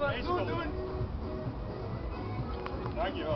Nice one. Doen, doen. Dankjewel.